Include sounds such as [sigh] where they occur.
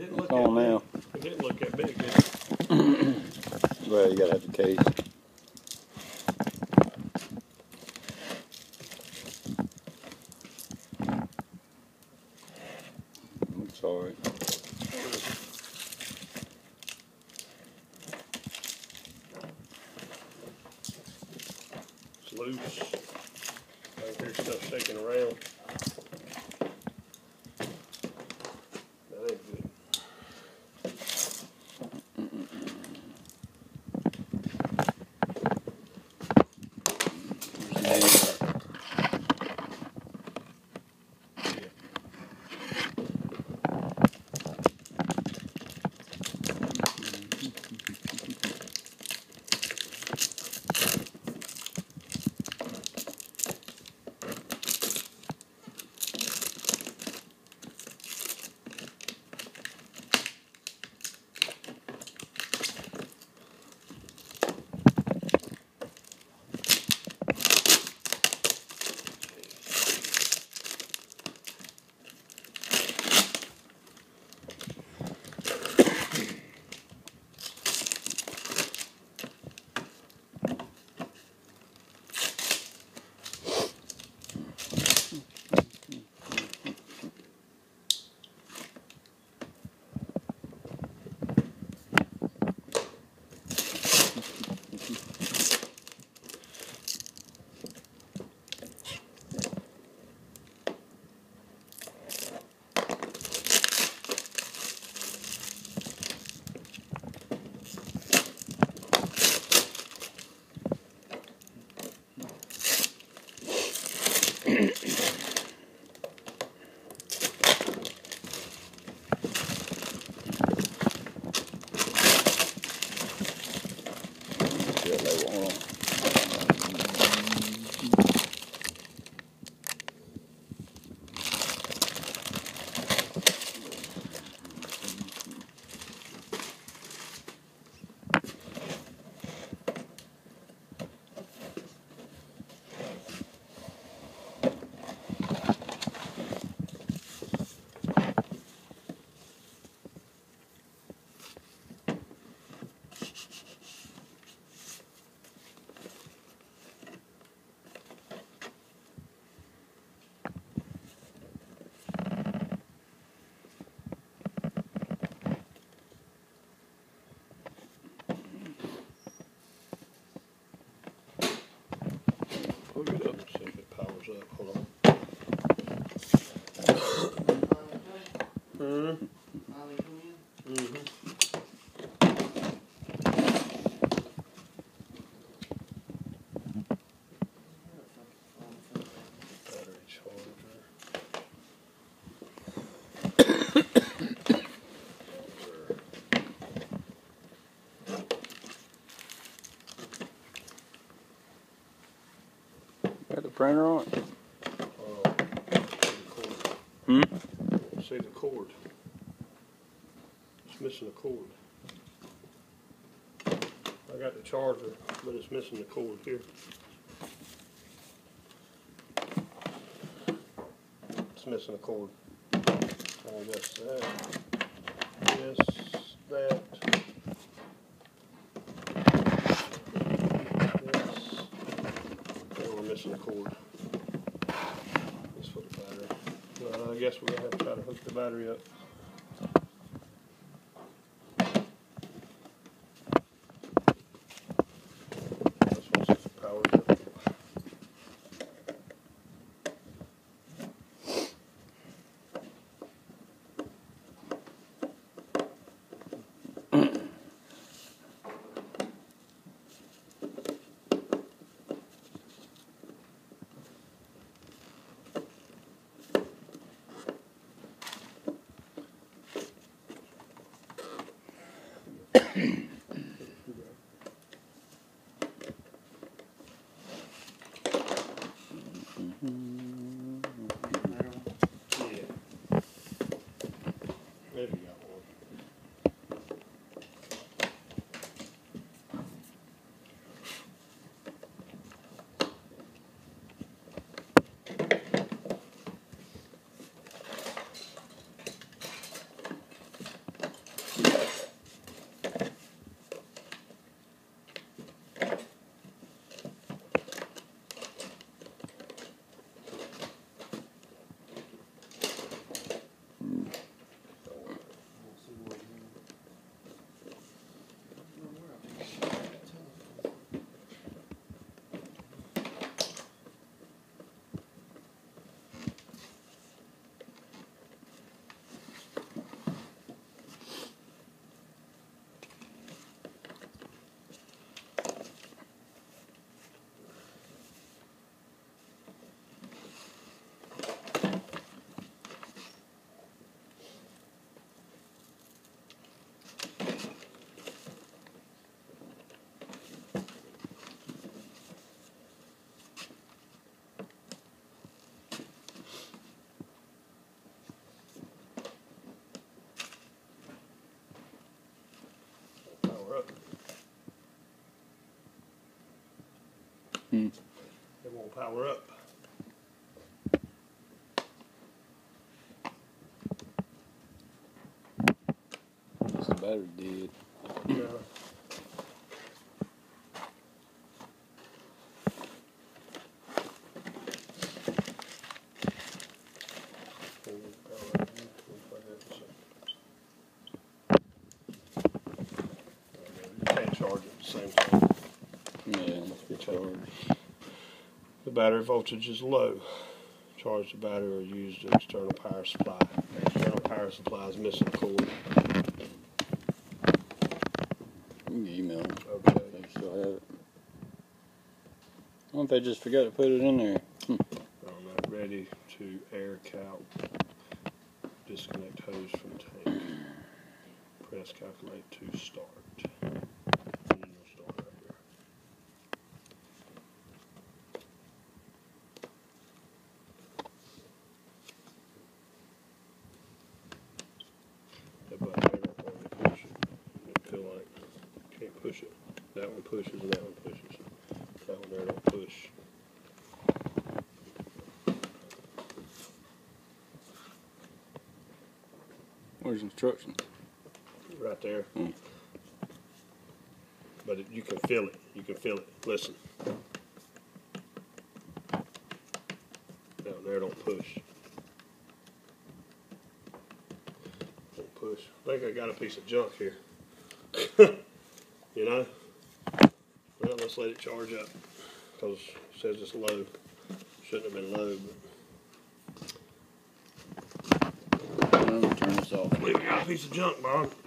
Didn't look on that now. big. It didn't look that big, did it? Well, you gotta have the case. I'm sorry. It's loose. Like there's stuff shaking around. Printer on it? Uh, see the cord. Hmm? See the cord. It's missing a cord. I got the charger, but it's missing the cord here. It's missing a cord. I guess that. This, that. This. And we're missing a cord. This for the battery. Uh, I guess we're gonna have to try to hook the battery up. Hmm. It won't power up. It's the battery dead. No. You can't charge at the same time. Yeah, charged. The battery voltage is low. Charge the battery or use the external power supply. The external power supply is missing a cord. Email. Okay. They still have it. I wonder if they just forgot to put it in there. Hmm. I'm not ready to air count. Disconnect hose from tank. Press calculate to start. And then you'll start right here. That button there don't want to push it. I feel like can't push it. That one pushes and that one pushes. That one there don't push. Where's instructions? right there. Mm. But it, you can feel it. You can feel it. Listen. Down there, don't push. Don't push. I think I got a piece of junk here. [laughs] you know? Well, let's let it charge up. Because it says it's low. Shouldn't have been low, but I'm gonna turn this off. we got a piece of junk, Bob.